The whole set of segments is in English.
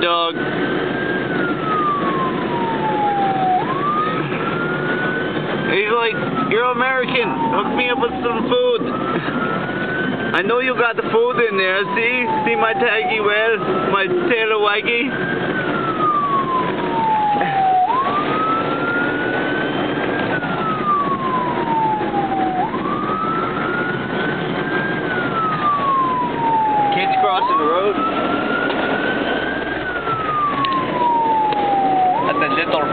dog. He's like, you're American. Hook me up with some food. I know you got the food in there. See? See my taggy well? My tailor waggy?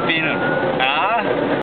being a